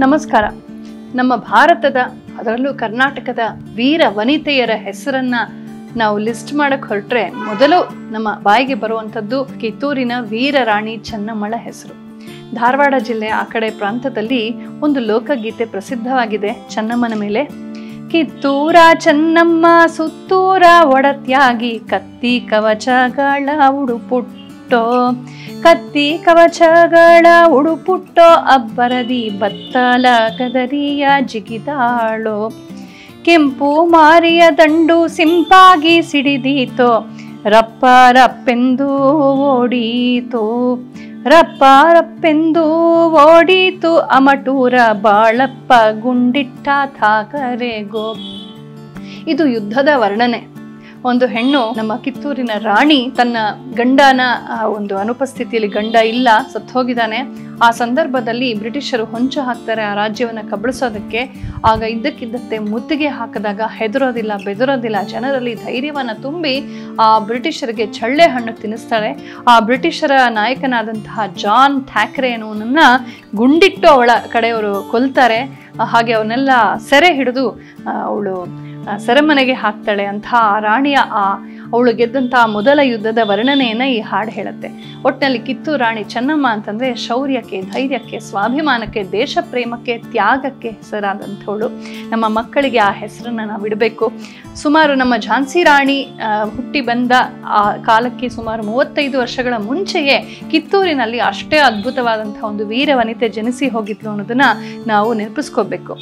ನಮಸ್ಕಾರ. ನಮ್ಮ ಭಾರತದ, ಅದರಲ್ಲೂ ಕರ್ನಾಟಕದ ವೀರ ವನಿತೆಯರ ಹೆಸರನ್ನ ನಾವು ಲಿಸ್ಟ್ ಮಾಡಕ್ ಹೊರಟ್ರೆ ಮೊದಲು ನಮ್ಮ ಬಾಯಿಗೆ ಬರುವಂಥದ್ದು ಕಿತ್ತೂರಿನ ವೀರ ರಾಣಿ ಚೆನ್ನಮ್ಮಳ ಹೆಸರು. ಧಾರವಾಡ ಜಿಲ್ಲೆ ಆ ಕಡೆ ಪ್ರಾಂತದಲ್ಲಿ ಒಂದು ಲೋಕಗೀತೆ ಪ್ರಸಿದ್ಧವಾಗಿದೆ ಚೆನ್ನಮ್ಮನ ಮೇಲೆ. ಕಿತ್ತೂರ ಚೆನ್ನಮ್ಮ ಸುತ್ತೂರ ಒಡತ್ಯಾಗಿ ಕತ್ತಿ ಕವಚಗಳ ಉಡುಪುಟ್ಟೋ ಕತ್ತಿ ಕವಚಗಳ ಉಡುಪುಟ್ಟೋ, ಅಬ್ಬರದಿ ಬತ್ತಲ ಕದರಿಯ ಜಿಗಿದಾಳೋ, ಕೆಂಪು ಮಾರಿಯ ದಂಡು ಸಿಂಪಾಗಿ ಸಿಡಿದೀತೋ, ರಪ್ಪ ರಪ್ಪೆಂದು ಓಡೀತು, ರಪ್ಪ ರಪ್ಪೆಂದು ಓಡೀತು, ಅಮಟೂರ ಬಾಳಪ್ಪ ಗುಂಡಿಟ್ಟ ಥಾಕರೆಗೋ ಇದು ಯುದ್ಧದ ವರ್ಣನೆ. ಒಂದು ಹೆಣ್ಣು, ನಮ್ಮ ಕಿತ್ತೂರಿನ ರಾಣಿ, ತನ್ನ ಗಂಡನ ಒಂದು ಅನುಪಸ್ಥಿತಿಯಲ್ಲಿ ಗಂಡ ಇಲ್ಲ, ಸತ್ತೋಗಿದ್ದಾನೆ. ಆ ಸಂದರ್ಭದಲ್ಲಿ ಬ್ರಿಟಿಷರು ಹೊಂಚು ಹಾಕ್ತಾರೆ ಆ ರಾಜ್ಯವನ್ನು ಕಬಳಿಸೋದಕ್ಕೆ. ಆಗ ಇದ್ದಕ್ಕಿದ್ದಂತೆ ಮುತ್ತಿಗೆ ಹಾಕಿದಾಗ ಹೆದರೋದಿಲ್ಲ, ಬೆದರೋದಿಲ್ಲ. ಜನರಲ್ಲಿ ಧೈರ್ಯವನ್ನು ತುಂಬಿ ಆ ಬ್ರಿಟಿಷರಿಗೆ ಚಳ್ಳೆ ಹಣ್ಣು ತಿನ್ನಿಸ್ತಾಳೆ ಆ ಬ್ರಿಟಿಷರ ನಾಯಕನಾದಂತಹ ಜಾನ್ ಥ್ಯಾಕ್ರೆ ಅನ್ನೋನನ್ನು ಗುಂಡಿಟ್ಟು ಅವಳ ಕಡೆಯವರು ಕೊಲ್ತಾರೆ. ಹಾಗೆ ಅವನ್ನೆಲ್ಲ ಸೆರೆ ಹಿಡಿದು ಅವಳು ಸೆರೆಮನೆಗೆ ಹಾಕ್ತಾಳೆ ಅಂತ ಆ ರಾಣಿಯ ಆ ಅವಳು ಗೆದ್ದಂತಹ ಮೊದಲ ಯುದ್ಧದ ವರ್ಣನೆಯನ್ನ ಈ ಹಾಡು ಹೇಳುತ್ತೆ. ಒಟ್ಟಿನಲ್ಲಿ ಕಿತ್ತೂರು ರಾಣಿ ಚೆನ್ನಮ್ಮ ಅಂತಂದ್ರೆ ಶೌರ್ಯಕ್ಕೆ, ಧೈರ್ಯಕ್ಕೆ, ಸ್ವಾಭಿಮಾನಕ್ಕೆ ದೇಶ ಪ್ರೇಮಕ್ಕೆ ತ್ಯಾಗಕ್ಕೆ ಹೆಸರಾದಂಥವಳು. ನಮ್ಮ ಮಕ್ಕಳಿಗೆ ಆ ಹೆಸರನ್ನ ನಾವು ಇಡಬೇಕು. ಸುಮಾರು ನಮ್ಮ ಝಾನ್ಸಿ ರಾಣಿ ಹುಟ್ಟಿ ಬಂದ ಆ ಕಾಲಕ್ಕೆ ಸುಮಾರು ಮೂವತ್ತೈದು ವರ್ಷಗಳ ಮುಂಚೆಯೇ ಕಿತ್ತೂರಿನಲ್ಲಿ ಅಷ್ಟೇ ಅದ್ಭುತವಾದಂತಹ ಒಂದು ವೀರ ವನಿತೆ ಜನಿಸಿ ಹೋಗಿದ್ಲು ಅನ್ನೋದನ್ನ ನಾವು ನೆನಪಿಸ್ಕೋಬೇಕು.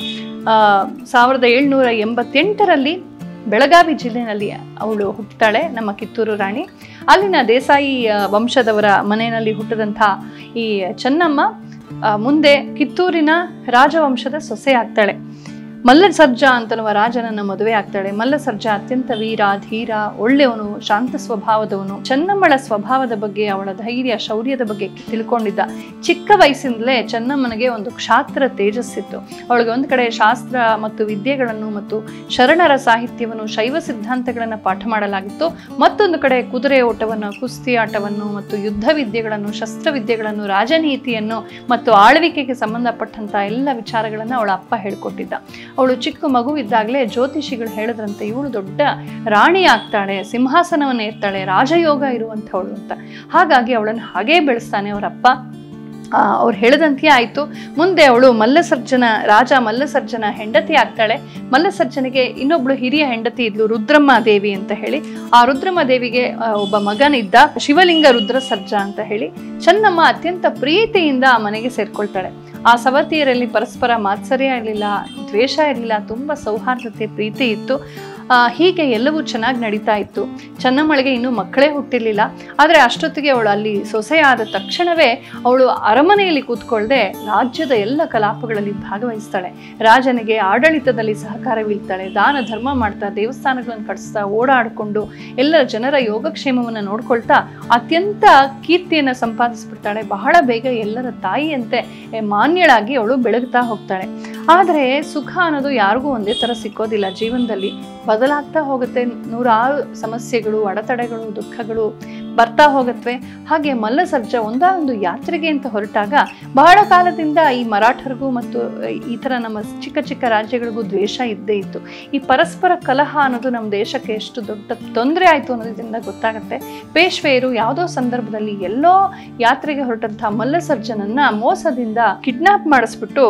ಸಾವಿರದ ಏಳ್ನೂರ ಎಂಬತ್ತೆಂಟರಲ್ಲಿ ಬೆಳಗಾವಿ ಜಿಲ್ಲೆಯಲ್ಲಿ ಅವಳು ಹುಟ್ಟುತ್ತಾಳೆ ನಮ್ಮ ಕಿತ್ತೂರು ರಾಣಿ. ಅಲ್ಲಿನ ದೇಸಾಯಿ ವಂಶದವರ ಮನೆಯಲ್ಲಿ ಹುಟ್ಟಿದಂಥ ಈ ಚೆನ್ನಮ್ಮ ಮುಂದೆ ಕಿತ್ತೂರಿನ ರಾಜವಂಶದ ಸೊಸೆ ಆಗ್ತಾಳೆ. ಮಲ್ಲ ಸರ್ಜಾ ಅಂತನ್ನುವ ರಾಜನನ್ನ ಮದುವೆ ಆಗ್ತಾಳೆ. ಮಲ್ಲ ಸರ್ಜಾ ಅತ್ಯಂತ ವೀರ, ಧೀರ, ಒಳ್ಳೆಯವನು, ಶಾಂತ ಸ್ವಭಾವದವನು. ಚೆನ್ನಮ್ಮಳ ಸ್ವಭಾವದ ಬಗ್ಗೆ ಅವಳ ಧೈರ್ಯ, ಶೌರ್ಯದ ಬಗ್ಗೆ ತಿಳ್ಕೊಂಡಿದ್ದ ಚಿಕ್ಕ ವಯಸ್ಸಿಂದಲೇ ಚೆನ್ನಮ್ಮನಿಗೆ ಒಂದು ಕ್ಷಾತ್ರ ತೇಜಸ್ಸಿತ್ತು. ಅವಳಿಗೆ ಒಂದು ಕಡೆ ಶಾಸ್ತ್ರ ಮತ್ತು ವಿದ್ಯೆಗಳನ್ನು ಮತ್ತು ಶರಣರ ಸಾಹಿತ್ಯವನ್ನು ಶೈವ ಸಿದ್ಧಾಂತಗಳನ್ನು ಪಾಠ ಮಾಡಲಾಗಿತ್ತು. ಮತ್ತೊಂದು ಕಡೆ ಕುದುರೆ ಓಟವನ್ನು, ಕುಸ್ತಿ ಆಟವನ್ನು ಮತ್ತು ಯುದ್ಧ ವಿದ್ಯೆಗಳನ್ನು ಶಸ್ತ್ರವಿದ್ಯೆಗಳನ್ನು ರಾಜನೀತಿಯನ್ನು ಮತ್ತು ಆಳ್ವಿಕೆಗೆ ಸಂಬಂಧಪಟ್ಟಂತ ಎಲ್ಲ ವಿಚಾರಗಳನ್ನು ಅವಳ ಅಪ್ಪ ಹೇಳ್ಕೊಟ್ಟಿದ್ದ. ಅವಳು ಚಿಕ್ಕ ಮಗುವಿದ್ದಾಗಲೇ ಜ್ಯೋತಿಷಿಗಳು ಹೇಳಿದ್ರಂತೆ ಇವಳು ದೊಡ್ಡ ರಾಣಿ ಆಗ್ತಾಳೆ ಸಿಂಹಾಸನವನ್ನು ಇರ್ತಾಳೆ ರಾಜಯೋಗ ಇರುವಂಥವಳು ಅಂತ. ಹಾಗಾಗಿ ಅವಳನ್ನು ಹಾಗೇ ಬೆಳೆಸ್ತಾನೆ ಅವರಪ್ಪ. ಅವ್ರು ಹೇಳಿದಂತೆ ಆಯಿತು. ಮುಂದೆ ಅವಳು ಮಲ್ಲಸರ್ಜನ, ರಾಜ ಮಲ್ಲಸರ್ಜನ ಹೆಂಡತಿ ಆಗ್ತಾಳೆ. ಮಲ್ಲಸರ್ಜನಿಗೆ ಇನ್ನೊಬ್ಳು ಹಿರಿಯ ಹೆಂಡತಿ ಇದ್ಲು ರುದ್ರಮ್ಮ ದೇವಿ ಅಂತ ಹೇಳಿ. ಆ ರುದ್ರಮ್ಮ ದೇವಿಗೆ ಒಬ್ಬ ಮಗನಿದ್ದ ಶಿವಲಿಂಗ ರುದ್ರ ಸರ್ಜ ಅಂತ ಹೇಳಿ. ಚೆನ್ನಮ್ಮ ಅತ್ಯಂತ ಪ್ರೀತಿಯಿಂದ ಆ ಮನೆಗೆ ಸೇರ್ಕೊಳ್ತಾಳೆ. ಆ ಸವತಿಯರಲ್ಲಿ ಪರಸ್ಪರ ಮಾತ್ಸರ್ಯ ಇರಲಿಲ್ಲ, ದ್ವೇಷ ಇರಲಿಲ್ಲ, ತುಂಬ ಸೌಹಾರ್ದತೆ, ಪ್ರೀತಿ ಇತ್ತು. ಹೀಗೆ ಎಲ್ಲವೂ ಚೆನ್ನಾಗಿ ನಡೀತಾ ಇತ್ತು. ಚೆನ್ನಮ್ಮಳಿಗೆ ಇನ್ನೂ ಮಕ್ಕಳೇ ಹುಟ್ಟಿರಲಿಲ್ಲ. ಆದರೆ ಅಷ್ಟೊತ್ತಿಗೆ ಅವಳು ಅಲ್ಲಿ ಸೊಸೆಯಾದ ತಕ್ಷಣವೇ ಅವಳು ಅರಮನೆಯಲ್ಲಿ ಕೂತ್ಕೊಳ್ಳದೆ ರಾಜ್ಯದ ಎಲ್ಲ ಕಲಾಪಗಳಲ್ಲಿ ಭಾಗವಹಿಸ್ತಾಳೆ. ರಾಜನಿಗೆ ಆಡಳಿತದಲ್ಲಿ ಸಹಕಾರವಿಲ್ತಾಳೆ. ದಾನ, ಧರ್ಮ ಮಾಡ್ತಾ, ದೇವಸ್ಥಾನಗಳನ್ನು ಕಟ್ಟಿಸ್ತಾ, ಓಡಾಡಿಕೊಂಡು ಎಲ್ಲ ಜನರ ಯೋಗಕ್ಷೇಮವನ್ನು ನೋಡ್ಕೊಳ್ತಾ ಅತ್ಯಂತ ಕೀರ್ತಿಯನ್ನು ಸಂಪಾದಿಸ್ಬಿಡ್ತಾಳೆ. ಬಹಳ ಬೇಗ ಎಲ್ಲರ ತಾಯಿಯಂತೆ ಮಾನ್ಯಳಾಗಿ ಅವಳು ಬೆಳಗ್ತಾ ಹೋಗ್ತಾಳೆ. ಆದರೆ ಸುಖ ಅನ್ನೋದು ಯಾರಿಗೂ ಒಂದೇ ಥರ ಸಿಕ್ಕೋದಿಲ್ಲ. ಜೀವನದಲ್ಲಿ ಬದಲಾಗ್ತಾ ಹೋಗುತ್ತೆ. ನೂರಾರು ಸಮಸ್ಯೆಗಳು, ಅಡೆತಡೆಗಳು, ದುಃಖಗಳು ಬರ್ತಾ ಹೋಗತ್ವೆ ಹಾಗೆ ಮಲ್ಲಸರ್ಜ ಒಂದು ಯಾತ್ರೆಗೆ ಅಂತ ಹೊರಟಾಗ ಬಹಳ ಕಾಲದಿಂದ ಈ ಮರಾಠರಿಗೂ ಮತ್ತು ಈ ಥರ ನಮ್ಮ ಚಿಕ್ಕ ಚಿಕ್ಕ ರಾಜ್ಯಗಳಿಗೂ ದ್ವೇಷ ಇದ್ದೇ ಇತ್ತು. ಈ ಪರಸ್ಪರ ಕಲಹ ಅನ್ನೋದು ನಮ್ಮ ದೇಶಕ್ಕೆ ಎಷ್ಟು ದೊಡ್ಡ ತೊಂದರೆ ಆಯಿತು ಅನ್ನೋದ್ರಿಂದ ಗೊತ್ತಾಗುತ್ತೆ. ಪೇಶ್ವೆಯರು ಯಾವುದೋ ಸಂದರ್ಭದಲ್ಲಿ ಎಲ್ಲೋ ಯಾತ್ರೆಗೆ ಹೊರಟಂತಹ ಮಲ್ಲಸರ್ಜನನ್ನ ಮೋಸದಿಂದ ಕಿಡ್ನಾಪ್ ಮಾಡಿಸ್ಬಿಟ್ಟು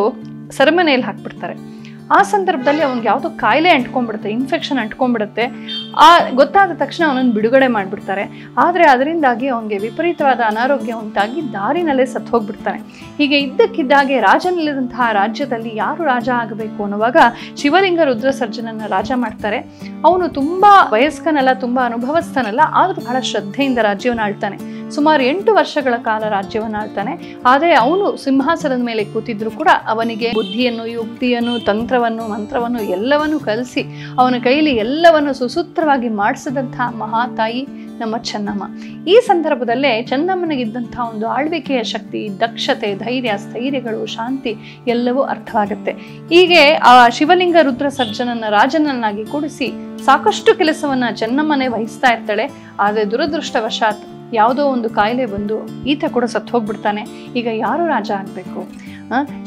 ಸೆರೆಮನೆಯಲ್ಲಿ ಹಾಕ್ಬಿಡ್ತಾರೆ. ಆ ಸಂದರ್ಭದಲ್ಲಿ ಅವ್ನಿಗೆ ಯಾವುದೋ ಕಾಯಿಲೆ ಅಂಟ್ಕೊಂಡ್ಬಿಡುತ್ತೆ ಇನ್ಫೆಕ್ಷನ್ ಅಂಟ್ಕೊಂಡ್ಬಿಡುತ್ತೆ. ಆ ಗೊತ್ತಾದ ತಕ್ಷಣ ಅವನನ್ನು ಬಿಡುಗಡೆ ಮಾಡಿಬಿಡ್ತಾರೆ. ಆದರೆ ಅದರಿಂದಾಗಿ ಅವನಿಗೆ ವಿಪರೀತವಾದ ಅನಾರೋಗ್ಯ ಉಂಟಾಗಿ ದಾರಿನಲ್ಲೇ ಸತ್ತು ಹೋಗ್ಬಿಡ್ತಾನೆ. ಹೀಗೆ ಇದ್ದಕ್ಕಿದ್ದಾಗೆ ರಾಜನಿಲ್ಲದಂತಹ ರಾಜ್ಯದಲ್ಲಿ ಯಾರು ರಾಜ ಆಗಬೇಕು ಅನ್ನುವಾಗ ಶಿವಲಿಂಗ ರುದ್ರ ಸರ್ಜನನ್ನ ರಾಜ ಮಾಡ್ತಾರೆ. ಅವನು ತುಂಬಾ ವಯಸ್ಕನಲ್ಲ, ತುಂಬಾ ಅನುಭವಸ್ಥನಲ್ಲ, ಆದರೂ ಬಹಳ ಶ್ರದ್ಧೆಯಿಂದ ರಾಜ್ಯವನ್ನು ಆಳ್ತಾನೆ. ಸುಮಾರು ಎಂಟು ವರ್ಷಗಳ ಕಾಲ ರಾಜ್ಯವನ್ನು ಆಳ್ತಾನೆ ಆದರೆ ಅವನು ಸಿಂಹಾಸನದ ಮೇಲೆ ಕೂತಿದ್ರು ಕೂಡ ಅವನಿಗೆ ಬುದ್ಧಿಯನ್ನು, ಯುಕ್ತಿಯನ್ನು, ತಂತ್ರವನ್ನು, ಮಂತ್ರವನ್ನು ಎಲ್ಲವನ್ನು ಕಲಿಸಿ ಅವನ ಕೈಲಿ ಎಲ್ಲವನ್ನು ಸುಸೂತ್ರವಾಗಿ ಮಾಡಿಸಿದಂತಹ ಮಹಾತಾಯಿ ನಮ್ಮ ಚೆನ್ನಮ್ಮ. ಈ ಸಂದರ್ಭದಲ್ಲೇ ಚೆನ್ನಮ್ಮನಿಗಿದ್ದಂತಹ ಒಂದು ಆಳ್ವಿಕೆಯ ಶಕ್ತಿ, ದಕ್ಷತೆ, ಧೈರ್ಯ, ಸ್ಥೈರ್ಯಗಳು, ಶಾಂತಿ ಎಲ್ಲವೂ ಅರ್ಥವಾಗುತ್ತೆ. ಹೀಗೆ ಆ ಶಿವಲಿಂಗ ರುದ್ರ ಸರ್ಜನನ್ನ ರಾಜನನ್ನಾಗಿ ಕೂಡಿಸಿ ಸಾಕಷ್ಟು ಕೆಲಸವನ್ನ ಚೆನ್ನಮ್ಮನೇ ವಹಿಸ್ತಾ ಇರ್ತಾಳೆ. ಆದರೆ ದುರದೃಷ್ಟವಶಾತ್ ಯಾವುದೋ ಒಂದು ಕಾಯಿಲೆ ಬಂದು ಈತ ಕೂಡ ಸತ್ತು ಹೋಗ್ಬಿಡ್ತಾನೆ. ಈಗ ಯಾರು ರಾಜ ಆಗಬೇಕು?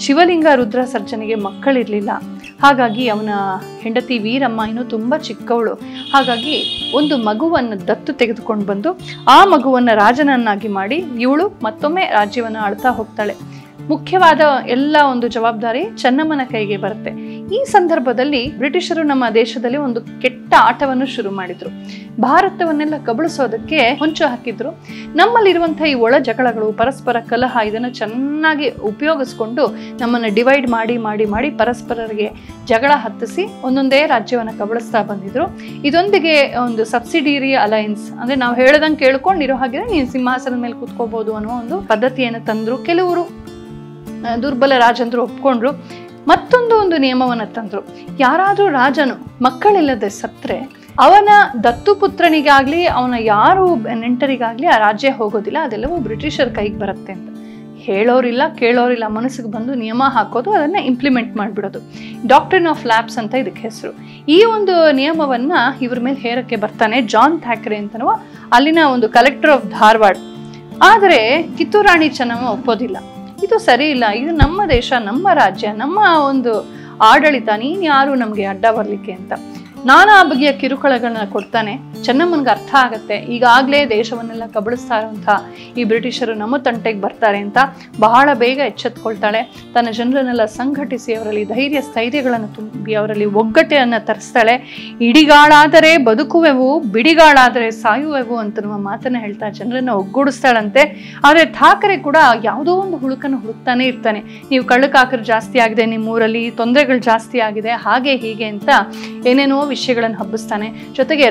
ಶಿವಲಿಂಗ ರುದ್ರ ಸರ್ಜನಿಗೆ ಮಕ್ಕಳಿರಲಿಲ್ಲ. ಹಾಗಾಗಿ ಅವನ ಹೆಂಡತಿ ವೀರಮ್ಮ ಇನ್ನೂ ತುಂಬ ಚಿಕ್ಕವಳು. ಹಾಗಾಗಿ ಒಂದು ಮಗುವನ್ನು ದತ್ತು ತೆಗೆದುಕೊಂಡು ಬಂದು ಆ ಮಗುವನ್ನು ರಾಜನನ್ನಾಗಿ ಮಾಡಿ ಇವಳು ಮತ್ತೊಮ್ಮೆ ರಾಜ್ಯವನ್ನು ಆಳ್ತಾ ಹೋಗ್ತಾಳೆ. ಮುಖ್ಯವಾದ ಎಲ್ಲ ಒಂದು ಜವಾಬ್ದಾರಿ ಚೆನ್ನಮ್ಮನ ಕೈಗೆ ಬರುತ್ತೆ. ಈ ಸಂದರ್ಭದಲ್ಲಿ ಬ್ರಿಟಿಷರು ನಮ್ಮ ದೇಶದಲ್ಲಿ ಒಂದು ಕೆಟ್ಟ ಆಟವನ್ನು ಶುರು ಮಾಡಿದ್ರು. ಭಾರತವನ್ನೆಲ್ಲ ಕಬಳಿಸೋದಕ್ಕೆ ಹೊಂಚು ಹಾಕಿದ್ರು. ನಮ್ಮಲ್ಲಿರುವಂತಹ ಈ ಒಳ ಜಗಳಗಳು, ಪರಸ್ಪರ ಕಲಹ, ಇದನ್ನು ಚೆನ್ನಾಗಿ ಉಪಯೋಗಿಸ್ಕೊಂಡು ನಮ್ಮನ್ನು ಡಿವೈಡ್ ಮಾಡಿ ಮಾಡಿ ಮಾಡಿ ಪರಸ್ಪರರಿಗೆ ಜಗಳ ಹತ್ತಿಸಿ ಒಂದೊಂದೇ ರಾಜ್ಯವನ್ನು ಕಬಳಿಸ್ತಾ ಬಂದಿದ್ರು. ಇದೊಂದಿಗೆ ಒಂದು ಸಬ್ಸಿಡಿಯರಿ ಅಲಯನ್ಸ್ ಅಂದ್ರೆ ನಾವು ಹೇಳ್ದಂಗೆ ಕೇಳ್ಕೊಂಡಿರೋ ಹಾಗೆ ನೀನು ಸಿಂಹಾಸನದ ಮೇಲೆ ಕೂತ್ಕೋಬಹುದು ಅನ್ನೋ ಒಂದು ಪದ್ಧತಿಯನ್ನು ತಂದ್ರು ಕೆಲವರು. ದುರ್ಬಲ ರಾಜಂದ್ರು ಒಪ್ಕೊಂಡ್ರು. ಮತ್ತೊಂದು ಒಂದು ನಿಯಮವನ್ನು ತಂದರು. ಯಾರಾದರೂ ರಾಜನು ಮಕ್ಕಳಿಲ್ಲದೆ ಸತ್ತರೆ, ಅವನ ದತ್ತು ಪುತ್ರನಿಗಾಗ್ಲಿ, ಅವನ ಯಾರು ನೆಂಟರಿಗಾಗಲಿ ಆ ರಾಜ್ಯ ಹೋಗೋದಿಲ್ಲ, ಅದೆಲ್ಲವೂ ಬ್ರಿಟಿಷರ ಕೈಗೆ ಬರುತ್ತೆ ಅಂತ. ಹೇಳೋರಿಲ್ಲ, ಕೇಳೋರಿಲ್ಲ, ಮನಸ್ಸಿಗೆ ಬಂದು ನಿಯಮ ಹಾಕೋದು, ಅದನ್ನು ಇಂಪ್ಲಿಮೆಂಟ್ ಮಾಡಿಬಿಡೋದು. ಡಾಕ್ಟ್ರಿನ್ ಆಫ್ ಲ್ಯಾಬ್ಸ್ ಅಂತ ಇದಕ್ಕೆ ಹೆಸರು. ಈ ಒಂದು ನಿಯಮವನ್ನ ಇವ್ರ ಮೇಲೆ ಹೇರಕ್ಕೆ ಬರ್ತಾನೆ ಜಾನ್ ಥ್ಯಾಕ್ರೆ ಅಂತನೋ ಅಲ್ಲಿನ ಒಂದು ಕಲೆಕ್ಟರ್ ಆಫ್ ಧಾರವಾಡ. ಆದರೆ ಕಿತ್ತೂರಾಣಿ ಚೆನ್ನಮ್ಮ ಒಪ್ಪೋದಿಲ್ಲ. ಇದು ಸರಿ ಇಲ್ಲ. ಇದು ನಮ್ಮ ದೇಶ, ನಮ್ಮ ರಾಜ್ಯ, ನಮ್ಮ ಒಂದು ಆಡಳಿತ. ನೀನ್ ಯಾರು ನಮಗೆ ಅಡ್ಡ ಬರ್ಲಿಕ್ಕೆ ಅಂತ. ನಾನಾ ಬಗೆಯ ಕಿರುಕುಳಗಳನ್ನ ಕೊಡ್ತಾನೆ. ಚೆನ್ನಮ್ಮನ್ಗೆ ಅರ್ಥ ಆಗತ್ತೆ. ಈಗಾಗಲೇ ದೇಶವನ್ನೆಲ್ಲ ಕಬಳಿಸ್ತಾ ಈ ಬ್ರಿಟಿಷರು ನಮ್ಮ ತಂಟೆಗೆ ಬರ್ತಾರೆ ಅಂತ ಬಹಳ ಬೇಗ ಎಚ್ಚೆತ್ಕೊಳ್ತಾಳೆ. ತನ್ನ ಜನರನ್ನೆಲ್ಲ ಸಂಘಟಿಸಿ ಅವರಲ್ಲಿ ಧೈರ್ಯ, ಸ್ಥೈರ್ಯಗಳನ್ನು ತುಂಬಿ ಅವರಲ್ಲಿ ಒಗ್ಗಟ್ಟೆಯನ್ನು ತರಿಸ್ತಾಳೆ. ಇಡಿಗಾಳಾದರೆ ಬದುಕುವೆವು, ಬಿಡಿಗಾಳಾದರೆ ಸಾಯುವೆವು ಅಂತ ಮಾತನ್ನ ಹೇಳ್ತಾ ಜನರನ್ನ ಒಗ್ಗೂಡಿಸ್ತಾಳಂತೆ. ಆದರೆ ಠಾಕರೆ ಕೂಡ ಯಾವುದೋ ಒಂದು ಹುಳುಕನ್ನು ಹುಡುಕ್ತಾನೆ ಇರ್ತಾನೆ. ನೀವು ಕಳ್ಳಕಾಕರು ಜಾಸ್ತಿ ಆಗಿದೆ ನಿಮ್ಮ ಊರಲ್ಲಿ ತೊಂದರೆಗಳು ಜಾಸ್ತಿ ಆಗಿದೆ, ಹಾಗೆ ಹೀಗೆ ಅಂತ ಏನೇನೋ ವಿಷಯಗಳನ್ನು ಹಬ್ಬಿಸ್ತಾನೆ. ಜೊತೆಗೆ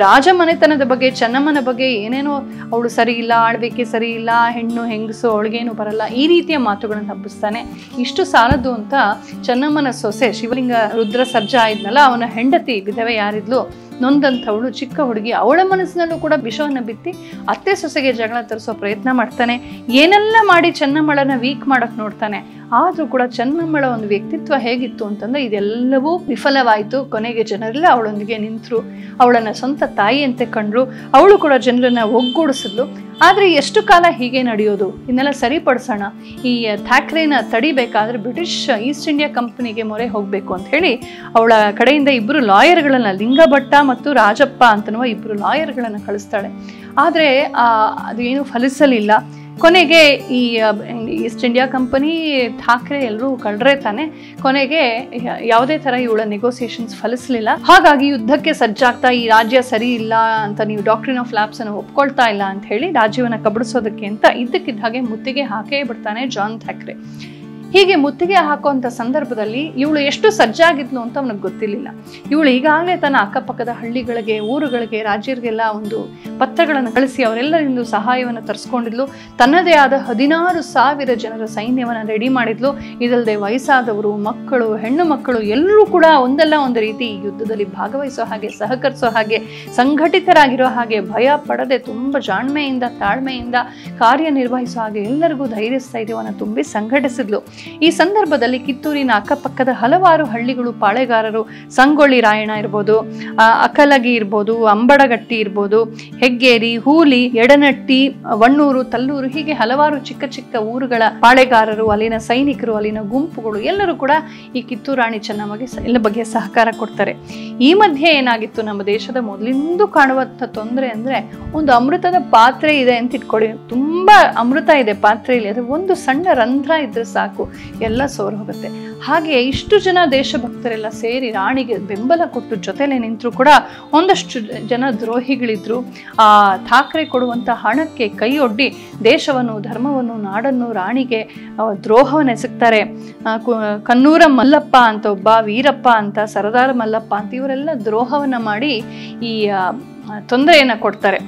ರಾಜಮನೆತನದ ಬಗ್ಗೆ, ಚೆನ್ನಮ್ಮನ ಬಗ್ಗೆ ಏನೇನೋ ಅವಳು ಸರಿ ಇಲ್ಲ, ಆಳ್ವಿಕೆ ಸರಿ ಇಲ್ಲ, ಹೆಣ್ಣು, ಹೆಂಗಸು, ಅವಳಿಗೇನು ಬರಲ್ಲ, ಈ ರೀತಿಯ ಮಾತುಗಳನ್ನು ಹಬ್ಬಿಸ್ತಾನೆ. ಇಷ್ಟು ಸಾಲದು ಅಂತ ಚೆನ್ನಮ್ಮನ ಸೊಸೆ ಶಿವಲಿಂಗ ರುದ್ರ ಸರ್ಜಾ ಇದ್ನಲ್ಲ, ಅವನ ಹೆಂಡತಿ ವಿಧವೆ ಯಾರಿದ್ಲು ನೊಂದಂಥವಳು, ಚಿಕ್ಕ ಹುಡುಗಿ, ಅವಳ ಮನಸ್ಸಿನಲ್ಲೂ ಕೂಡ ವಿಷವನ್ನು ಬಿತ್ತಿ ಅತ್ತೆ ಸೊಸೆಗೆ ಜಗಳ ತರಿಸೋ ಪ್ರಯತ್ನ ಮಾಡ್ತಾನೆ. ಏನೆಲ್ಲ ಮಾಡಿ ಚೆನ್ನಮ್ಮಳನ್ನ ವೀಕ್ ಮಾಡೋಕೆ ನೋಡ್ತಾನೆ. ಆದ್ರೂ ಕೂಡ ಚೆನ್ನಮ್ಮಳ ಒಂದು ವ್ಯಕ್ತಿತ್ವ ಹೇಗಿತ್ತು ಅಂತಂದ್ರೆ ಇದೆಲ್ಲವೂ ವಿಫಲವಾಯಿತು. ಕೊನೆಗೆ ಜನರೆಲ್ಲ ಅವಳೊಂದಿಗೆ ನಿಂತರು, ಅವಳನ್ನು ಸ್ವಂತ ತಾಯಿಯಂತೆ ಕಂಡ್ರು, ಅವಳು ಕೂಡ ಜನರನ್ನು ಒಗ್ಗೂಡಿಸಿದ್ಲು. ಆದರೆ ಎಷ್ಟು ಕಾಲ ಹೀಗೆ ನಡೆಯೋದು? ಇದನ್ನೆಲ್ಲ ಸರಿಪಡಿಸೋಣ. ಈ ಥ್ಯಾಕ್ರೇನ ತಡಿಬೇಕಾದ್ರೆ ಬ್ರಿಟಿಷ್ ಈಸ್ಟ್ ಇಂಡಿಯಾ ಕಂಪನಿಗೆ ಮೊರೆ ಹೋಗಬೇಕು ಅಂತ ಹೇಳಿ ಅವಳ ಕಡೆಯಿಂದ ಇಬ್ಬರು ಲಾಯರ್ಗಳನ್ನು ಲಿಂಗಭಟ್ಟ ಮತ್ತು ರಾಜಪ್ಪ ಅಂತನ್ನುವ ಇಬ್ಬರು ಲಾಯರ್ಗಳನ್ನು ಕಳಿಸ್ತಾಳೆ. ಆದರೆ ಅದು ಏನು ಫಲಿಸಲಿಲ್ಲ. ಕೊನೆಗೆ ಈ ಈಸ್ಟ್ ಇಂಡಿಯಾ ಕಂಪನಿ ಠಾಕ್ರೆ ಎಲ್ಲರೂ ಕಳ್ರೆ ತಾನೆ ಕೊನೆಗೆ ಯಾವುದೇ ಥರ ಇವಳ ನೆಗೋಸಿಯೇಷನ್ಸ್ ಫಲಿಸಲಿಲ್ಲ. ಹಾಗಾಗಿ ಯುದ್ಧಕ್ಕೆ ಸಜ್ಜಾಗ್ತಾ ಈ ರಾಜ್ಯ ಸರಿ ಇಲ್ಲ ಅಂತ ನೀವು ಡಾಕ್ಟ್ರಿನ್ ಆಫ್ ಲ್ಯಾಬ್ಸ್ ಅನ್ನು ಒಪ್ಕೊಳ್ತಾ ಇಲ್ಲ ಅಂತ ಹೇಳಿ ರಾಜ್ಯವನ್ನು ಕಬಡಿಸೋದಕ್ಕೆ ಅಂತ ಇದ್ದಕ್ಕಿದ್ದ ಹಾಗೆ ಮುತ್ತಿಗೆ ಹಾಕೇ ಬಿಡ್ತಾನೆ ಜಾನ್ ಥ್ಯಾಕ್ರೆ ಹೀಗೆ ಮುತ್ತಿಗೆ ಹಾಕುವಂಥ ಸಂದರ್ಭದಲ್ಲಿ ಇವಳು ಎಷ್ಟು ಸಜ್ಜಾಗಿದ್ಲು ಅಂತ ಅವನಿಗೆ ಗೊತ್ತಿರಲಿಲ್ಲ. ಇವಳು ಈಗಾಗಲೇ ತನ್ನ ಅಕ್ಕಪಕ್ಕದ ಹಳ್ಳಿಗಳಿಗೆ, ಊರುಗಳಿಗೆ, ರಾಜ್ಯರಿಗೆಲ್ಲ ಒಂದು ಪತ್ರಗಳನ್ನು ಕಳಿಸಿ ಅವರೆಲ್ಲರಿಂದ ಸಹಾಯವನ್ನು ತರಿಸ್ಕೊಂಡಿದ್ಲು. ತನ್ನದೇ ಆದ ಹದಿನಾರು ಸಾವಿರ ಜನರ ಸೈನ್ಯವನ್ನು ರೆಡಿ ಮಾಡಿದ್ಲು. ಇದಲ್ಲದೆ ವಯಸ್ಸಾದವರು, ಮಕ್ಕಳು, ಹೆಣ್ಣು ಮಕ್ಕಳು ಎಲ್ಲರೂ ಕೂಡ ಒಂದಲ್ಲ ಒಂದು ರೀತಿ ಯುದ್ಧದಲ್ಲಿ ಭಾಗವಹಿಸೋ ಹಾಗೆ, ಸಹಕರಿಸೋ ಹಾಗೆ, ಸಂಘಟಿತರಾಗಿರೋ ಹಾಗೆ ಭಯ ಪಡದೆ ತುಂಬ ಜಾಣ್ಮೆಯಿಂದ ತಾಳ್ಮೆಯಿಂದ ಕಾರ್ಯನಿರ್ವಹಿಸೋ ಹಾಗೆ ಎಲ್ಲರಿಗೂ ಧೈರ್ಯ, ಸ್ಥೈರ್ಯವನ್ನು ತುಂಬಿ ಸಂಘಟಿಸಿದ್ಲು. ಈ ಸಂದರ್ಭದಲ್ಲಿ ಕಿತ್ತೂರಿನ ಅಕ್ಕಪಕ್ಕದ ಹಲವಾರು ಹಳ್ಳಿಗಳು ಪಾಳೆಗಾರರು ಸಂಗೊಳ್ಳಿ ರಾಯಣ ಇರ್ಬೋದು ಅಕಲಗಿ ಇರ್ಬೋದು, ಅಂಬಡಗಟ್ಟಿ ಇರ್ಬೋದು, ಹೆಗ್ಗೇರಿ, ಹೂಲಿ, ಎಡನಟ್ಟಿ, ವಣ್ಣೂರು, ತಲ್ಲೂರು ಹೀಗೆ ಹಲವಾರು ಚಿಕ್ಕ ಚಿಕ್ಕ ಊರುಗಳ ಪಾಳೆಗಾರರು, ಅಲ್ಲಿನ ಸೈನಿಕರು, ಅಲ್ಲಿನ ಗುಂಪುಗಳು ಎಲ್ಲರೂ ಕೂಡ ಈ ಕಿತ್ತೂರಾಣಿ ಚೆನ್ನಮ್ಮಗೆ ಎಲ್ಲ ಬಗ್ಗೆ ಸಹಕಾರ ಕೊಡ್ತಾರೆ. ಈ ಮಧ್ಯೆ ಏನಾಗಿತ್ತು ನಮ್ಮ ದೇಶದ ಮೊದಲಿಂದು ಕಾಣುವಂಥ ತೊಂದರೆ ಅಂದ್ರೆ ಒಂದು ಅಮೃತದ ಪಾತ್ರೆ ಇದೆ ಅಂತ ಇಟ್ಕೊಳ್ಳಿ. ತುಂಬಾ ಅಮೃತ ಇದೆ ಪಾತ್ರೆಯಲ್ಲಿ. ಅದು ಒಂದು ಸಣ್ಣ ರಂಧ್ರ ಇದ್ರೆ ಸಾಕು, ಎಲ್ಲ ಸೋರ್ ಹೋಗುತ್ತೆ. ಹಾಗೆ ಇಷ್ಟು ಜನ ದೇಶಭಕ್ತರೆಲ್ಲ ಸೇರಿ ರಾಣಿಗೆ ಬೆಂಬಲ ಕೊಟ್ಟು ಜೊತೆಲೆ ನಿಂತರೂ ಕೂಡ ಒಂದಷ್ಟು ಜನ ದ್ರೋಹಿಗಳಿದ್ರು. ಆ ಠಾಕ್ರೆ ಕೊಡುವಂಥ ಹಣಕ್ಕೆ ಕೈಯೊಡ್ಡಿ ದೇಶವನ್ನು, ಧರ್ಮವನ್ನು, ನಾಡನ್ನು ರಾಣಿಗೆ ದ್ರೋಹವನ್ನು ಎಸಗ್ತಾರೆ. ಕನ್ನೂರ ಮಲ್ಲಪ್ಪ ಅಂತ ಒಬ್ಬ, ವೀರಪ್ಪ ಅಂತ, ಸರದಾರ ಮಲ್ಲಪ್ಪ ಅಂತ ಇವರೆಲ್ಲ ದ್ರೋಹವನ್ನು ಮಾಡಿ ಈ ತೊಂದರೆಯನ್ನು ಕೊಡ್ತಾರೆ.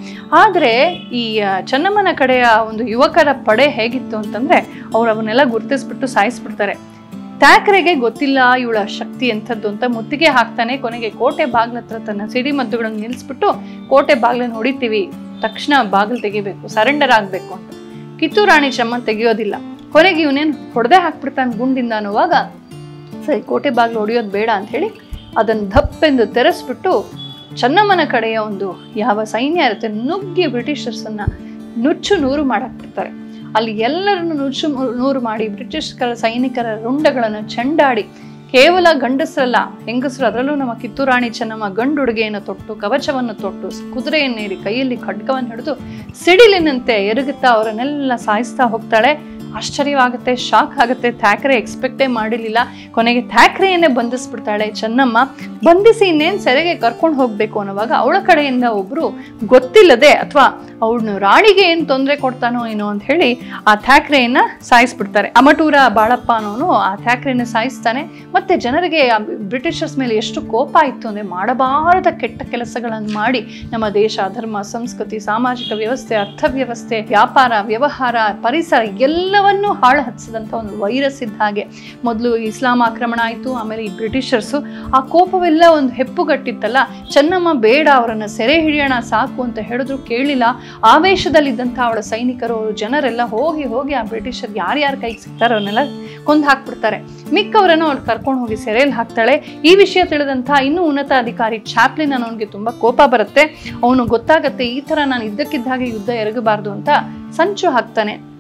ಆದರೆ ಈ ಚನ್ನಮ್ಮನ ಕಡೆಯ ಒಂದು ಯುವಕರ ಪಡೆ ಹೇಗಿತ್ತು ಅಂತಂದ್ರೆ ಅವ್ರು ಅವನ್ನೆಲ್ಲ ಗುರುತಿಸ್ಬಿಟ್ಟು ಸಾಯಿಸ್ಬಿಡ್ತಾರೆ. ಠಾಕ್ರೆಗೆ ಗೊತ್ತಿಲ್ಲ ಇವಳ ಶಕ್ತಿ ಎಂಥದ್ದು ಅಂತ ಮುತ್ತಿಗೆ ಹಾಕ್ತಾನೆ ಕೊನೆಗೆ ಕೋಟೆ ಬಾಗ್ಲ ಹತ್ರ ತನ್ನ ಸಿಡಿಮದ್ದುಗಳನ್ನು ನಿಲ್ಲಿಸ್ಬಿಟ್ಟು ಕೋಟೆ ಬಾಗ್ಲನ್ನು ಹೊಡಿತೀವಿ, ತಕ್ಷಣ ಬಾಗಿಲು ತೆಗಿಬೇಕು ಸರೆಂಡರ್ ಆಗಬೇಕು ಅಂತ. ಕಿತ್ತೂರು ರಾಣಿ ಚಮ್ಮ ತೆಗಿಯೋದಿಲ್ಲ. ಕೊನೆಗೆ ಇವನೇನು ಹೊಡೆದೇ ಹಾಕ್ಬಿಡ್ತಾನೆ ಗುಂಡಿಂದ ಅನ್ನುವಾಗ, ಸರಿ ಕೋಟೆ ಬಾಗಿಲು ಹೊಡೆಯೋದು ಬೇಡ ಅಂತ ಹೇಳಿ ಅದನ್ನು ದಪ್ಪೆಂದು ತೆರೆಸ್ಬಿಟ್ಟು ಚೆನ್ನಮ್ಮನ ಕಡೆಯ ಒಂದು ಯಾವ ಸೈನ್ಯ ಇರುತ್ತೆ, ನುಗ್ಗಿ ಬ್ರಿಟಿಷರ್ಸನ್ನ ನುಚ್ಚು ನೂರು ಮಾಡಾಕ್ತಿರ್ತಾರೆ ಅಲ್ಲಿ ಎಲ್ಲರನ್ನು ನುಚ್ಚು ನೂರು ಮಾಡಿ ಬ್ರಿಟಿಷ್ ಸೈನಿಕರ ರುಂಡಗಳನ್ನು ಚೆಂಡಾಡಿ, ಕೇವಲ ಗಂಡಸರಲ್ಲ, ಹೆಂಗಸರು ಅದರಲ್ಲೂ ನಮ್ಮ ಕಿತ್ತೂರಾಣಿ ಚೆನ್ನಮ್ಮ ಗಂಡು ಉಡುಗೆಯನ್ನು ತೊಟ್ಟು, ಕವಚವನ್ನು ತೊಟ್ಟು, ಕುದುರೆಯನ್ನೇರಿ ಕೈಯಲ್ಲಿ ಖಡ್ಗವನ್ನು ಹಿಡಿದು ಸಿಡಿಲಿನಂತೆ ಎರಗುತ್ತಾ ಅವರನ್ನೆಲ್ಲ ಸಾಯಿಸ್ತಾ ಹೋಗ್ತಾಳೆ. ಆಶ್ಚರ್ಯವಾಗುತ್ತೆ ಶಾಕ್ ಆಗುತ್ತೆ ಥ್ಯಾಕ್ರೆ ಎಕ್ಸ್ಪೆಕ್ಟೇ ಮಾಡಿರಲಿಲ್ಲ. ಕೊನೆಗೆ ಥ್ಯಾಕ್ರೆಯನ್ನೇ ಬಂಧಿಸ್ಬಿಡ್ತಾಳೆ ಚೆನ್ನಮ್ಮ. ಬಂಧಿಸಿ ಇನ್ನೇನು ಸೆರೆಗೆ ಕರ್ಕೊಂಡು ಹೋಗ್ಬೇಕು ಅನ್ನೋವಾಗ ಅವಳ ಕಡೆಯಿಂದ ಒಬ್ರು ಗೊತ್ತಿಲ್ಲದೆ ಅಥವಾ ಅವಳನ್ನು ರಾಣಿಗೆ ಏನು ತೊಂದರೆ ಕೊಡ್ತಾನೋ ಏನೋ ಅಂತ ಹೇಳಿ ಆ ಥ್ಯಾಕ್ರೆಯನ್ನು ಸಾಯಿಸ್ಬಿಡ್ತಾರೆ. ಅಮಟೂರ ಬಾಳಪ್ಪ ಅನ್ನೋನು ಆ ಥ್ಯಾಕ್ರೆಯನ್ನು ಸಾಯಿಸ್ತಾನೆ. ಮತ್ತೆ ಜನರಿಗೆ ಬ್ರಿಟಿಷರ್ಸ್ ಮೇಲೆ ಎಷ್ಟು ಕೋಪ ಇತ್ತು ಅಂದರೆ ಮಾಡಬಾರದ ಕೆಟ್ಟ ಕೆಲಸಗಳನ್ನು ಮಾಡಿ ನಮ್ಮ ದೇಶ, ಧರ್ಮ, ಸಂಸ್ಕೃತಿ, ಸಾಮಾಜಿಕ ವ್ಯವಸ್ಥೆ, ಅರ್ಥವ್ಯವಸ್ಥೆ, ವ್ಯಾಪಾರ, ವ್ಯವಹಾರ, ಪರಿಸರ ಎಲ್ಲವನ್ನೂ ಹಾಳು ಹಚ್ಚಿದಂಥ ಒಂದು ವೈರಸ್ ಇದ್ದ ಹಾಗೆ. ಮೊದಲು ಇಸ್ಲಾಂ ಆಕ್ರಮಣ ಆಯಿತು, ಆಮೇಲೆ ಈ ಬ್ರಿಟಿಷರ್ಸು ಆ ಕೋಪವೆಲ್ಲ ಒಂದು ಹೆಪ್ಪುಗಟ್ಟಿತ್ತಲ್ಲ. ಚೆನ್ನಮ್ಮ ಬೇಡ, ಅವರನ್ನು ಸೆರೆ ಹಿಡಿಯೋಣ ಸಾಕು ಅಂತ ಹೇಳಿದ್ರು, ಕೇಳಿಲ್ಲ. ಆವೇಶದಲ್ಲಿದ್ದಂಥ ಅವಳ ಸೈನಿಕರು, ಜನರೆಲ್ಲ ಹೋಗಿ ಹೋಗಿ ಆ ಬ್ರಿಟಿಷರ್ ಯಾರ್ಯಾರ ಕೈಗೆ ಸಿಗ್ತಾರೋ ಅವನ್ನೆಲ್ಲ ಕೊಂದು ಹಾಕ್ಬಿಡ್ತಾರೆ. ಮಿಕ್ಕವರನ್ನು ಅವ್ರು ಕರ್ಕೊಂಡು ಹೋಗಿ ಸೆರೆಯಲ್ಲಿ ಹಾಕ್ತಾಳೆ. ಈ ವಿಷಯ ತಿಳಿದಂಥ ಇನ್ನೂ ಉನ್ನತ ಅಧಿಕಾರಿ ಚಾಪ್ಲಿನ್ ಅನ್ನೋನಿಗೆ ತುಂಬ ಕೋಪ ಬರುತ್ತೆ. ಅವನು ಗೊತ್ತಾಗತ್ತೆ ಈ ಥರ ನಾನು ಇದ್ದಕ್ಕಿದ್ದ ಹಾಗೆ ಯುದ್ಧ ಎರಗಬಾರ್ದು ಅಂತ ಸಂಚು ಹಾಕ್ತಾನೆ.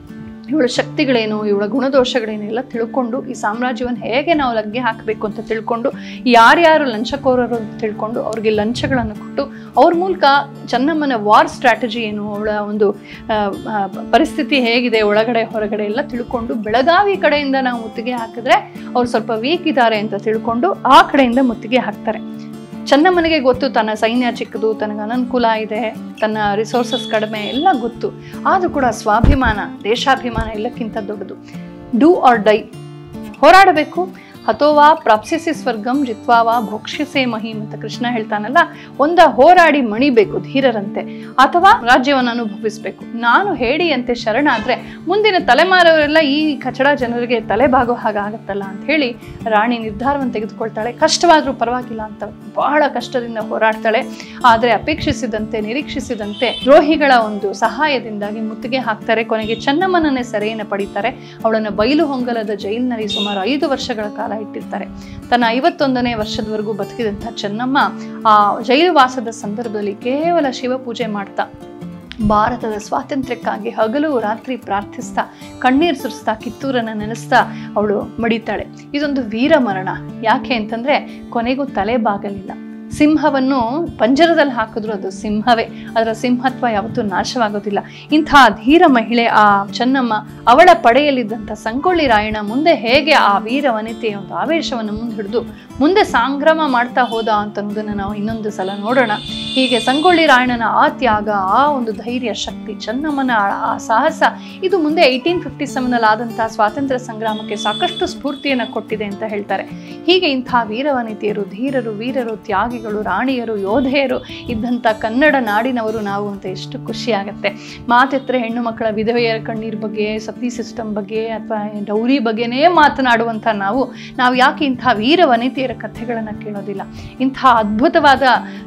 ಇವಳ ಶಕ್ತಿಗಳೇನು, ಇವಳ ಗುಣದೋಷಗಳೇನು ಎಲ್ಲ ತಿಳ್ಕೊಂಡು ಈ ಸಾಮ್ರಾಜ್ಯವನ್ನು ಹೇಗೆ ನಾವು ಲಗ್ಗೆ ಹಾಕಬೇಕು ಅಂತ ತಿಳ್ಕೊಂಡು, ಯಾರ್ಯಾರು ಲಂಚಕೋರರು ಅಂತ ತಿಳ್ಕೊಂಡು ಅವ್ರಿಗೆ ಲಂಚಗಳನ್ನು ಕೊಟ್ಟು ಅವ್ರ ಮೂಲಕ ಚೆನ್ನಮ್ಮನ ವಾರ್ ಸ್ಟ್ರಾಟಜಿ ಏನು, ಅವಳ ಒಂದು ಪರಿಸ್ಥಿತಿ ಹೇಗಿದೆ, ಒಳಗಡೆ, ಹೊರಗಡೆ ಎಲ್ಲ ತಿಳ್ಕೊಂಡು ಬೆಳಗಾವಿ ಕಡೆಯಿಂದ ನಾವು ಮುತ್ತಿಗೆ ಹಾಕಿದ್ರೆ ಅವ್ರು ಸ್ವಲ್ಪ ವೀಕ್ ಇದ್ದಾರೆ ಅಂತ ತಿಳ್ಕೊಂಡು ಆ ಕಡೆಯಿಂದ ಮುತ್ತಿಗೆ ಹಾಕ್ತಾರೆ. ಚೆನ್ನಮ್ಮನಿಗೆ ಗೊತ್ತು, ತನ್ನ ಸೈನ್ಯ ಚಿಕ್ಕದು, ತನಗೆ ಅನನುಕೂಲ ಇದೆ, ತನ್ನ ರಿಸೋರ್ಸಸ್ ಕಡಿಮೆ, ಎಲ್ಲ ಗೊತ್ತು. ಆದರೂ ಕೂಡ ಸ್ವಾಭಿಮಾನ, ದೇಶಾಭಿಮಾನ ಎಲ್ಲಕ್ಕಿಂತ ದೊಡ್ಡದು. ಡೂ ಆರ್ ಡೈ ಹೋರಾಡಬೇಕು. ಹತೋವಾ ಪ್ರಾಪ್ಸಿಸಿ ಸ್ವರ್ಗಂ ಜಿತ್ವಾವಾ ಭೋಕ್ಷಿಸೇ ಮಹಿಂ ಅಂತ ಕೃಷ್ಣ ಹೇಳ್ತಾನಲ್ಲ, ಒಂದ ಹೋರಾಡಿ ಮಣಿಬೇಕು ಧೀರರಂತೆ, ಅಥವಾ ರಾಜ್ಯವನ್ನು ಅನುಭವಿಸಬೇಕು. ನಾನು ಹೇಳಿಯಂತೆ ಶರಣಾದ್ರೆ ಮುಂದಿನ ತಲೆಮಾರವರೆಲ್ಲ ಈ ಕಚಡ ಜನರಿಗೆ ತಲೆಬಾಗೋ ಹಾಗಾಗತ್ತಲ್ಲ ಅಂತ ಹೇಳಿ ರಾಣಿ ನಿರ್ಧಾರವನ್ನು ತೆಗೆದುಕೊಳ್ತಾಳೆ. ಕಷ್ಟವಾದರೂ ಪರವಾಗಿಲ್ಲ ಅಂತ ಬಹಳ ಕಷ್ಟದಿಂದ ಹೋರಾಡ್ತಾಳೆ. ಆದರೆ ಅಪೇಕ್ಷಿಸಿದಂತೆ, ನಿರೀಕ್ಷಿಸಿದಂತೆ ದ್ರೋಹಿಗಳ ಒಂದು ಸಹಾಯದಿಂದಾಗಿ ಮುತ್ತಿಗೆ ಹಾಕ್ತಾರೆ. ಕೊನೆಗೆ ಚೆನ್ನಮ್ಮನನ್ನೇ ಸೆರೆಯನ್ನು ಪಡಿತಾರೆ. ಅವಳನ್ನು ಬಯಲು ಹೊಂಗಲದ ಜೈಲಿನಲ್ಲಿ ಸುಮಾರು ಐದು ವರ್ಷಗಳ ಕಾಲ ಇಟ್ಟಿರ್ತಾರೆ. ತನ್ನ ಐವತ್ತೊಂದನೇ ವರ್ಷದವರೆಗೂ ಬದುಕಿದಂಥ ಚೆನ್ನಮ್ಮ ಆ ಜೈಲುವಾಸದ ಸಂದರ್ಭದಲ್ಲಿ ಕೇವಲ ಶಿವಪೂಜೆ ಮಾಡ್ತಾ, ಭಾರತದ ಸ್ವಾತಂತ್ರ್ಯಕ್ಕಾಗಿ ಹಗಲು ರಾತ್ರಿ ಪ್ರಾರ್ಥಿಸ್ತಾ, ಕಣ್ಣೀರು ಸುರಿಸ್ತಾ, ಕಿತ್ತೂರನ್ನ ನೆನೆಸ್ತಾ ಅವಳು ಮಡಿತಾಳೆ. ಇದೊಂದು ವೀರ ಮರಣ ಯಾಕೆ ಅಂತಂದ್ರೆ ಕೊನೆಗೂ ತಲೆ ಬಾಗಲಿಲ್ಲ. ಸಿಂಹವನ್ನು ಪಂಜರದಲ್ಲಿ ಹಾಕಿದ್ರು ಅದು ಸಿಂಹವೇ. ಅದರ ಸಿಂಹತ್ವ ಯಾವತ್ತೂ ನಾಶವಾಗೋದಿಲ್ಲ. ಇಂಥ ಧೀರ ಮಹಿಳೆ ಆ ಚೆನ್ನಮ್ಮ ಅವಳ ಪಡೆಯಲ್ಲಿದ್ದಂಥ ಸಂಗೊಳ್ಳಿ ರಾಯಣ್ಣ ಮುಂದೆ ಹೇಗೆ ಆ ವೀರ ವನಿತೆಯ ಒಂದು ಆವೇಶವನ್ನು ಮುಂದೆ ಹಿಡಿದು ಮುಂದೆ ಸಂಗ್ರಾಮ ಮಾಡ್ತಾ ಹೋದ ಅಂತ ಅನ್ನೋದನ್ನು ನಾವು ಇನ್ನೊಂದು ಸಲ ನೋಡೋಣ. ಹೀಗೆ ಸಂಗೊಳ್ಳಿ ರಾಯಣ್ಣನ ಆ ತ್ಯಾಗ, ಆ ಒಂದು ಧೈರ್ಯ, ಶಕ್ತಿ ಚೆನ್ನಮ್ಮನ ಆ- ಸಾಹಸ, ಇದು ಮುಂದೆ ಏಯ್ಟೀನ್ ಫಿಫ್ಟಿ ಸೆವೆನಲ್ಲಿ ಸ್ವಾತಂತ್ರ್ಯ ಸಂಗ್ರಾಮಕ್ಕೆ ಸಾಕಷ್ಟು ಸ್ಫೂರ್ತಿಯನ್ನು ಕೊಟ್ಟಿದೆ ಅಂತ ಹೇಳ್ತಾರೆ. ಹೀಗೆ ಇಂಥ ವೀರವನಿತೆಯರು, ಧೀರರು, ವೀರರು, ತ್ಯಾಗಿಗಳು, ರಾಣಿಯರು, ಯೋಧೆಯರು ಇದ್ದಂಥ ಕನ್ನಡ ನಾಡಿನವರು ನಾವು ಅಂತ ಎಷ್ಟು ಖುಷಿ ಆಗುತ್ತೆ ಮಾತೆತ್ತರೆ ಹೆಣ್ಣು ಮಕ್ಕಳ ವಿಧವೆಯರ ಕಣ್ಣೀರ್ ಬಗ್ಗೆ, ಸತಿ ಸಿಸ್ಟಮ್ ಬಗ್ಗೆ ಅಥವಾ ಡೌರಿ ಬಗ್ಗೆನೇ ಮಾತನಾಡುವಂಥ ನಾವು ನಾವು ಯಾಕೆ ಇಂಥ ವೀರ ವನಿತೆಯರ ಕಥೆಗಳನ್ನು ಕೇಳೋದಿಲ್ಲ? ಇಂಥ ಅದ್ಭುತವಾದ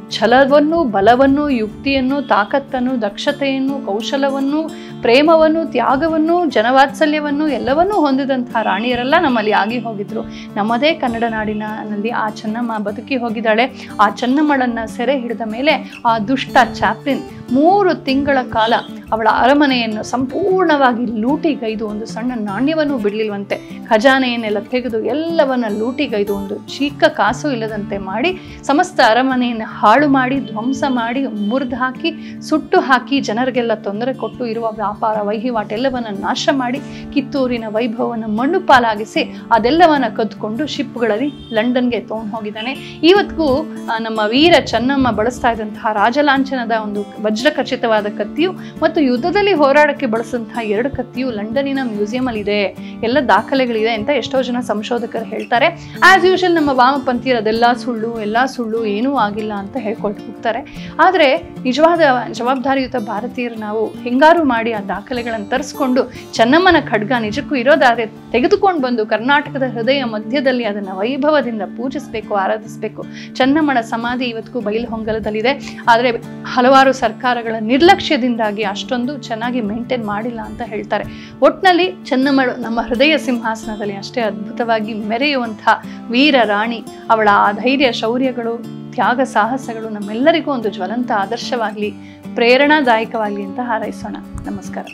ಛಲವನ್ನು ಬಲವನ್ನು, ಯುಕ್ತಿಯನ್ನು, ತಾಕತ್ತನ್ನು, ದಕ್ಷತೆಯನ್ನು, ಕೌಶಲವನ್ನು, ಪ್ರೇಮವನ್ನು, ತ್ಯಾಗವನ್ನು, ಜನವಾತ್ಸಲ್ಯವನ್ನು ಎಲ್ಲವನ್ನೂ ಹೊಂದಿದಂತಹ ರಾಣಿಯರೆಲ್ಲ ನಮ್ಮಲ್ಲಿ ಆಗಿ ಹೋಗಿದ್ರು. ನಮ್ಮದೇ ಕನ್ನಡ ನಾಡಿನಲ್ಲಿ ಆ ಚೆನ್ನಮ್ಮ ಬದುಕಿ ಹೋಗಿದ್ದಾಳೆ. ಆ ಚೆನ್ನಮ್ಮಳನ್ನು ಸೆರೆ ಹಿಡಿದ ಮೇಲೆ ಆ ದುಷ್ಟ ಚಾಪ್ಲಿನ್ ಮೂರು ತಿಂಗಳ ಕಾಲ ಅವಳ ಅರಮನೆಯನ್ನು ಸಂಪೂರ್ಣವಾಗಿ ಲೂಟಿಗೈದು ಒಂದು ಸಣ್ಣ ನಾಣ್ಯವನ್ನು ಬಿಡಲಿಲ್ವಂತೆ. ಖಜಾನೆಯನ್ನೆಲ್ಲ ತೆಗೆದು ಎಲ್ಲವನ್ನ ಲೂಟಿಗೈದು ಒಂದು ಚಿಕ್ಕ ಕಾಸು ಇಲ್ಲದಂತೆ ಮಾಡಿ ಸಮಸ್ತ ಅರಮನೆಯನ್ನು ಹಾಳು ಮಾಡಿ, ಧ್ವಂಸ ಮಾಡಿ, ಮುರಿದು ಹಾಕಿ, ಸುಟ್ಟು ಹಾಕಿ ಜನರಿಗೆಲ್ಲ ತೊಂದರೆ ಕೊಟ್ಟು ಇರುವ ವ್ಯಾಪಾರ ವಹಿವಾಟೆಲ್ಲವನ್ನ ನಾಶ ಮಾಡಿ ಕಿತ್ತೂರಿನ ವೈಭವವನ್ನು ಮಣ್ಣು ಪಾಲಾಗಿಸಿ ಅದೆಲ್ಲವನ್ನ ಕದ್ದುಕೊಂಡು ಶಿಪ್ಗಳಲ್ಲಿ ಲಂಡನ್ಗೆ ತೊಗೊಂಡು ಹೋಗಿದ್ದಾನೆ. ಇವತ್ತಿಗೂ ನಮ್ಮ ವೀರ ಚೆನ್ನಮ್ಮ ಬಳಸ್ತಾ ಇದ್ದಂತಹ ರಾಜಲಾಂಛನದ ಒಂದು ವಜ್ರಖಚಿತವಾದ ಕತ್ತಿಯು ಮತ್ತು ಯುದ್ಧದಲ್ಲಿ ಹೋರಾಡಕ್ಕೆ ಬಳಸಿದಂತಹ ಎರಡು ಕತ್ತಿಯು ಲಂಡನಿನ ಮ್ಯೂಸಿಯಂ ಅಲ್ಲಿ ಇದೆ ಎಲ್ಲ ದಾಖಲೆಗಳಿದೆ ಅಂತ ಎಷ್ಟೋ ಜನ ಸಂಶೋಧಕರು ಹೇಳ್ತಾರೆ. ಆಸ್ ಯೂಶಲ್ ನಮ್ಮ ವಾಮಪಂಥೀಯರು ಅದೆಲ್ಲ ಸುಳ್ಳು, ಎಲ್ಲ ಸುಳ್ಳು, ಏನೂ ಆಗಿಲ್ಲ ಅಂತ ಹೇಳ್ಕೊಟ್ಟು ಹೋಗ್ತಾರೆ. ಆದರೆ ನಿಜವಾದ ಜವಾಬ್ದಾರಿಯುತ ಭಾರತೀಯರು ನಾವು ಹೆಂಗಾರು ಮಾಡಿ ಆ ದಾಖಲೆಗಳನ್ನು ತರಿಸ್ಕೊಂಡು ಚೆನ್ನಮ್ಮನ ಖಡ್ಗ ನಿಜಕ್ಕೂ ಇರೋದಾದ್ರೆ ತೆಗೆದುಕೊಂಡು ಬಂದು ಕರ್ನಾಟಕದ ಹೃದಯ ಮಧ್ಯದಲ್ಲಿ ಅದನ್ನು ವೈಭವದಿಂದ ಪೂಜಿಸಬೇಕು, ಆರಾಧಿಸಬೇಕು. ಚೆನ್ನಮ್ಮನ ಸಮಾಧಿ ಇವತ್ತಿಗೂ ಬೈಲಹೊಂಗಲದಲ್ಲಿದೆ ಆದರೆ ಹಲವಾರು ಸರ್ಕಾರ ಸಂಸ್ಕಾರಗಳ ನಿರ್ಲಕ್ಷ್ಯದಿಂದಾಗಿ ಅಷ್ಟೊಂದು ಚೆನ್ನಾಗಿ ಮೇಂಟೈನ್ ಮಾಡಿಲ್ಲ ಅಂತ ಹೇಳ್ತಾರೆ. ಒಟ್ನಲ್ಲಿ ಚೆನ್ನಮ್ಮಳು ನಮ್ಮ ಹೃದಯ ಸಿಂಹಾಸನದಲ್ಲಿ ಅಷ್ಟೇ ಅದ್ಭುತವಾಗಿ ಮೆರೆಯುವಂಥ ವೀರ ರಾಣಿ, ಅವಳ ಆ ಧೈರ್ಯ ಶೌರ್ಯಗಳು, ತ್ಯಾಗ ಸಾಹಸಗಳು ನಮ್ಮೆಲ್ಲರಿಗೂ ಒಂದು ಜ್ವಲಂತ ಆದರ್ಶವಾಗಲಿ, ಪ್ರೇರಣಾದಾಯಕವಾಗಲಿ ಅಂತ ಹಾರೈಸೋಣ. ನಮಸ್ಕಾರ.